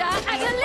Adelina! You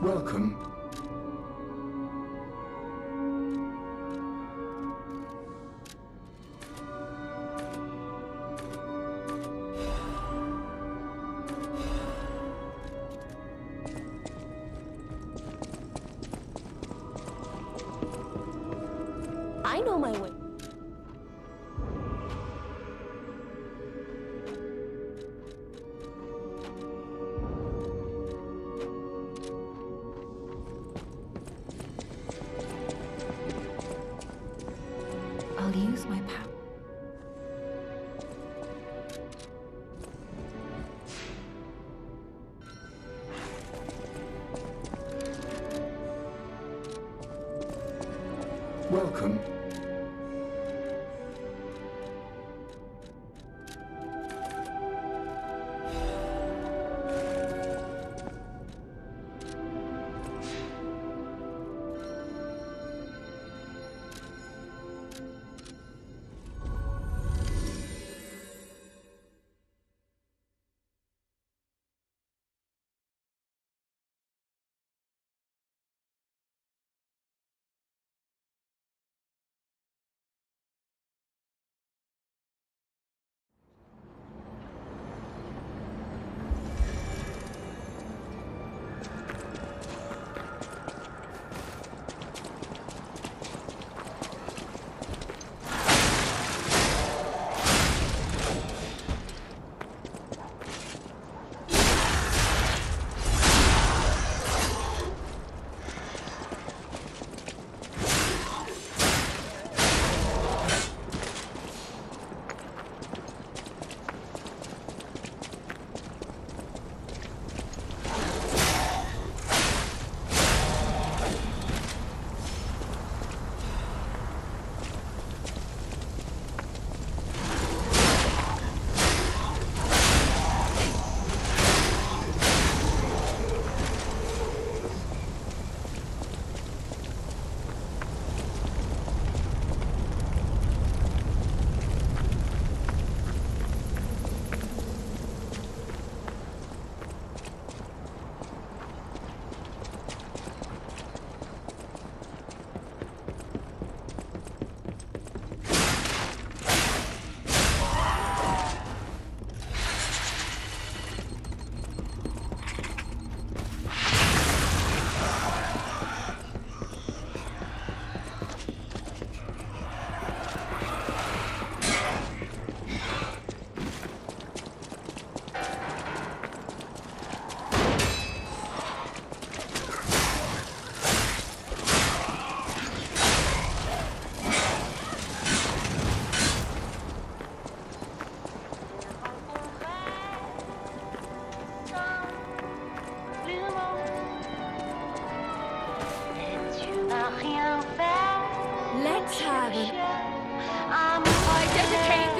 Welcome.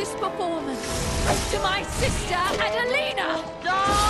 This performance to my sister Adelina! Toi,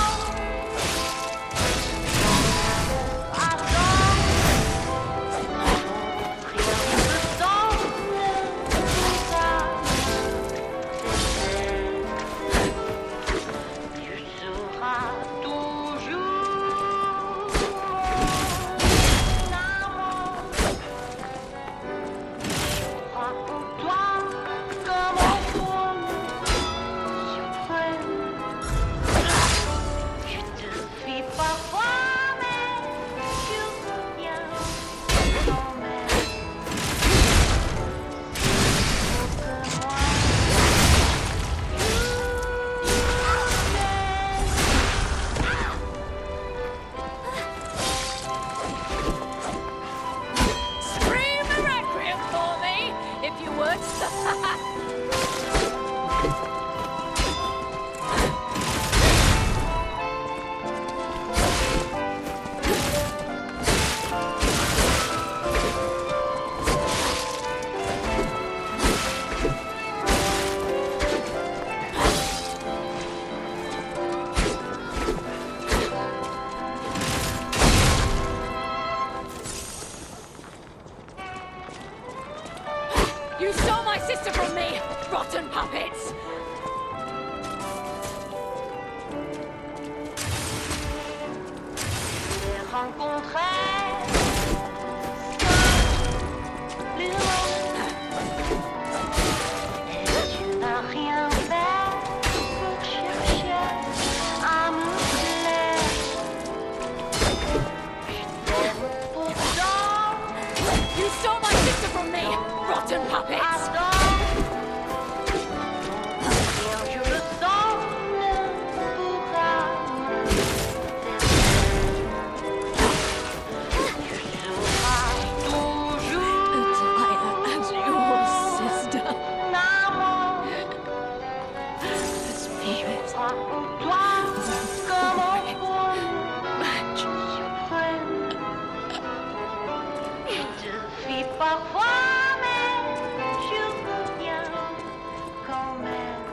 quand même.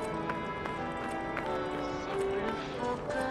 C'est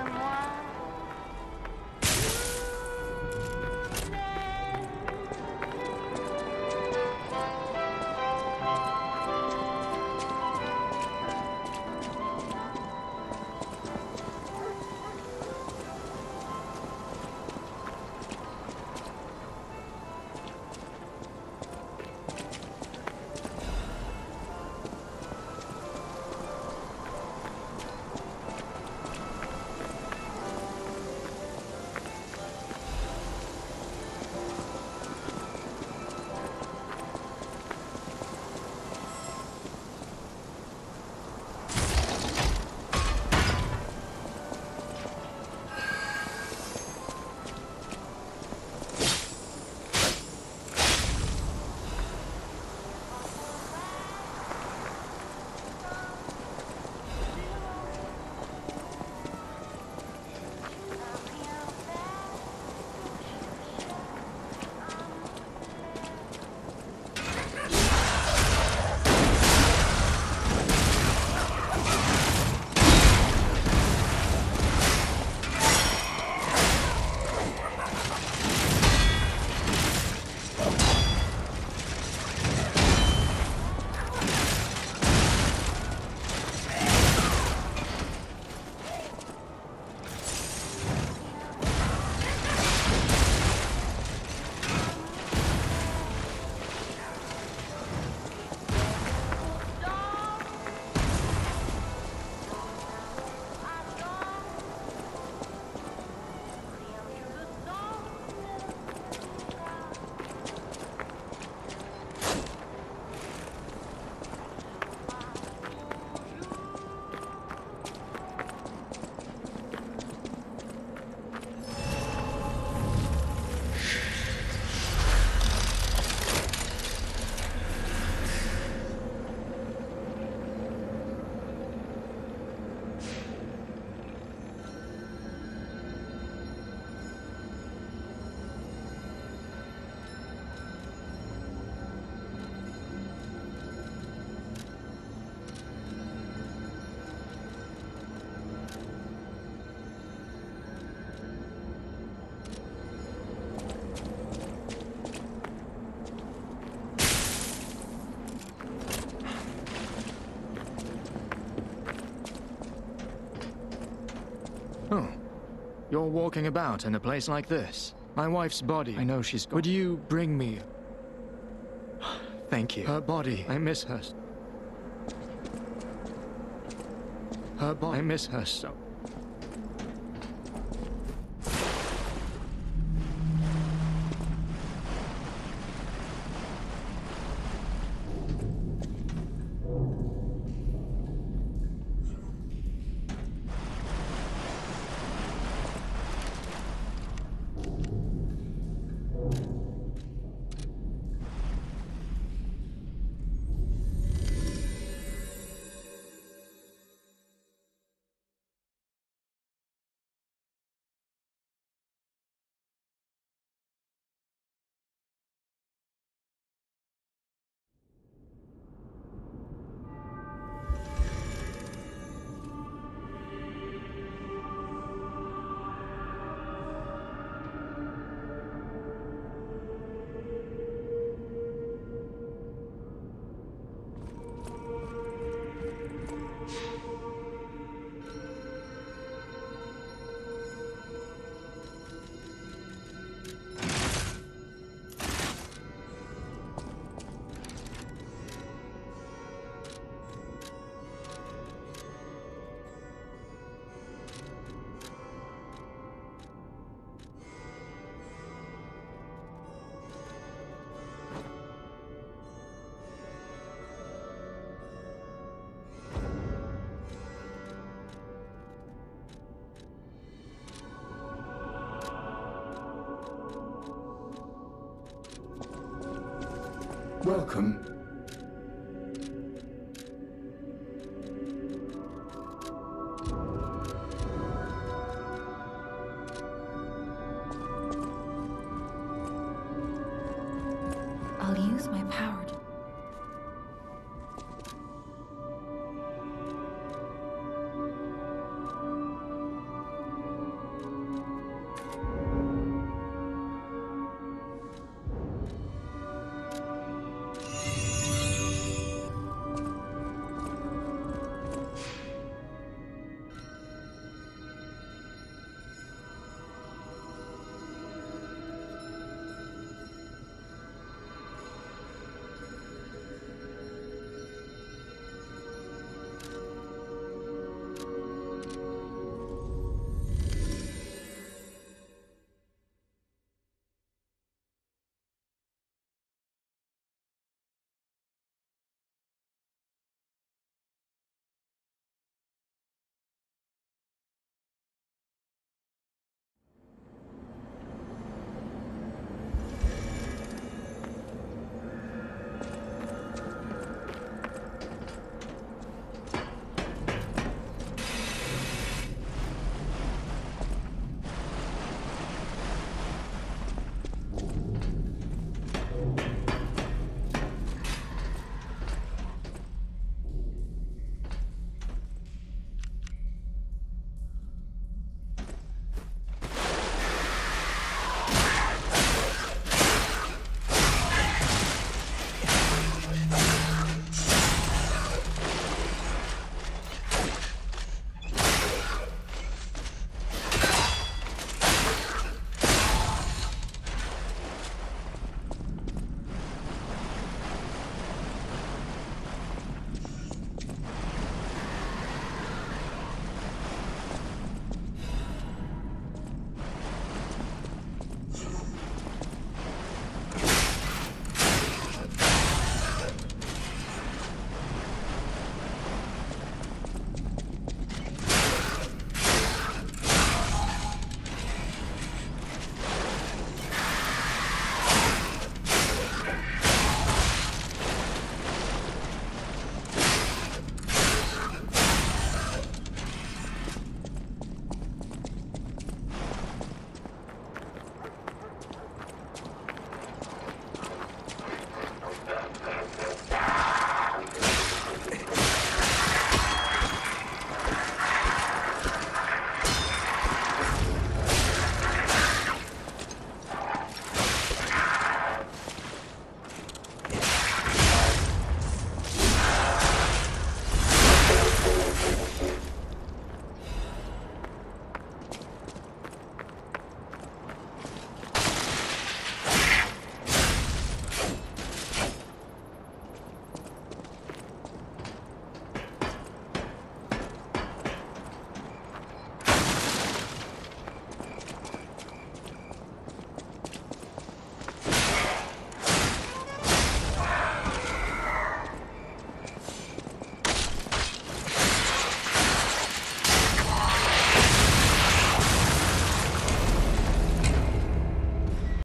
You're walking about in a place like this. My wife's body. I know she's gone. Would you bring me. Thank you. Her body. I miss her. Her body. I miss her so. Welcome